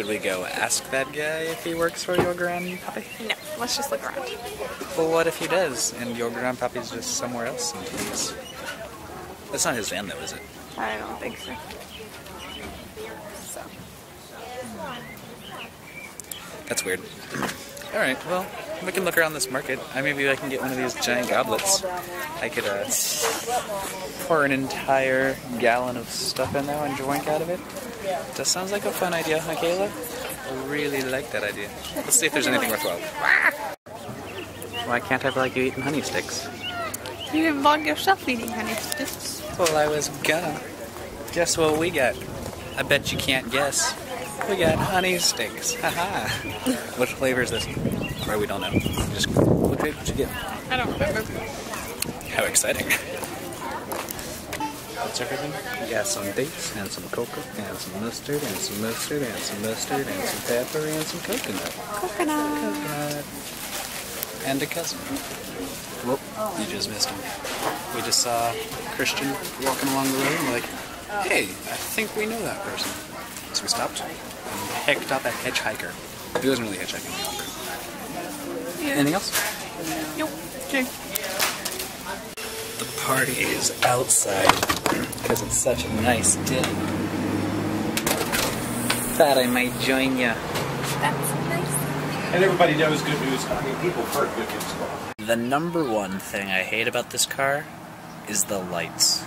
Should we go ask that guy if he works for your grandpappy? No, let's just look around. Well, what if he does, and your grandpappy's just somewhere else? That's not his van, though, is it? I don't think so. So, That's weird. All right, well, we can look around this market. I maybe I can get one of these giant goblets. I could uh, pour an entire gallon of stuff in there and drink out of it. That sounds like a fun idea, Michaela. I really like that idea. Let's see if there's anything worthwhile. Why can't I be like you eating honey sticks? you didn't vlog yourself eating honey sticks. Well, I was gonna. Guess what we got? I bet you can't guess. We got honey sticks. Haha. Which flavor is this? Or we don't know. Just what flavor did you get? I don't remember. How exciting. That's everything? Yeah, some dates and some cocoa and some mustard and some mustard and some mustard and some pepper and some coconut. Coconut. Coconut. And a cousin. Whoop, you just missed him. We just saw Christian walking along the road and like, hey, I think we know that person. So we stopped and picked up a hitchhiker. He wasn't really hitchhiking any longer. Yeah. Anything else? Nope. Okay. The party is outside because it's such a nice day. Thought I might join ya. That's nice. And everybody knows good news. I mean, people have heard good news. The number one thing I hate about this car is the lights.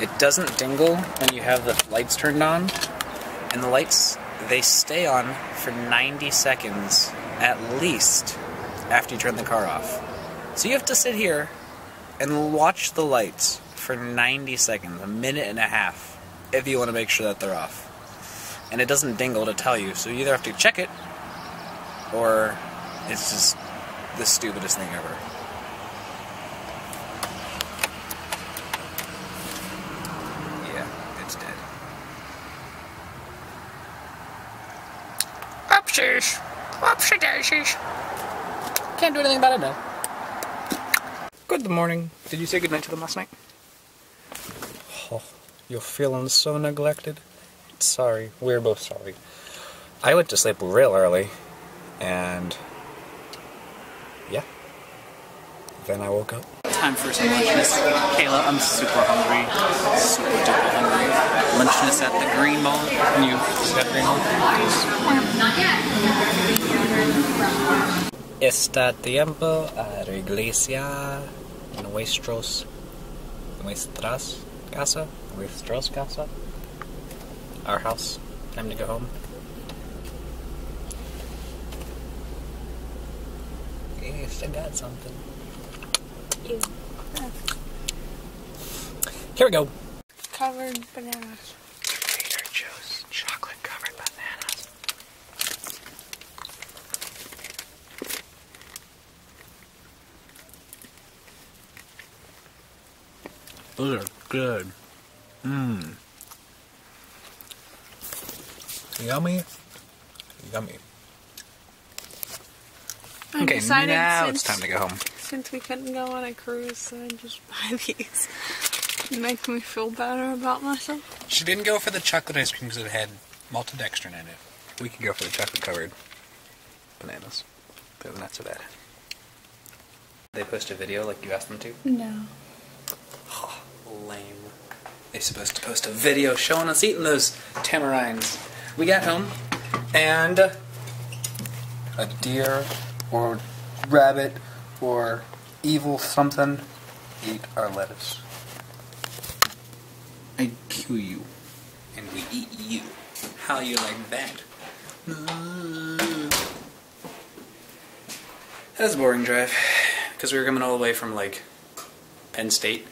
It doesn't dingle when you have the lights turned on, and the lights, they stay on for 90 seconds at least after you turn the car off. So you have to sit here and watch the lights for 90 seconds, a minute and a half, if you want to make sure that they're off. And it doesn't dingle to tell you, so you either have to check it, or it's just the stupidest thing ever. Yeah, it's dead. Oopsies! Oopsie daisies! Can't do anything about it now. Good morning. Did you say goodnight to them last night? Oh, you're feeling so neglected. Sorry, we're both sorry. I went to sleep real early, and yeah. Then I woke up. Time for some lunchness. Kayla, I'm super hungry. Super duper hungry. Lunchness at the Green Bowl. Can you see that Green Bowl? Está tiempo a la iglesia nuestros nuestras casa nuestros casa our house time to go home yeah still got something Ew. here we go Covered bananas. Trader Joe's chocolate covered bananas those are good mmm yummy yummy I Okay, decided now since, it's time to go home. Since we couldn't go on a cruise, so I just buy these. Make me feel better about myself. She didn't go for the chocolate ice cream because it had maltodextrin in it. We could go for the chocolate covered bananas. They're not so bad. They post a video like you asked them to? No. They're supposed to post a video showing us eating those tamarines. We got home and uh, a deer or rabbit or evil something ate our lettuce. I kill you and we eat you. How you like that? That was a boring drive because we were coming all the way from like Penn State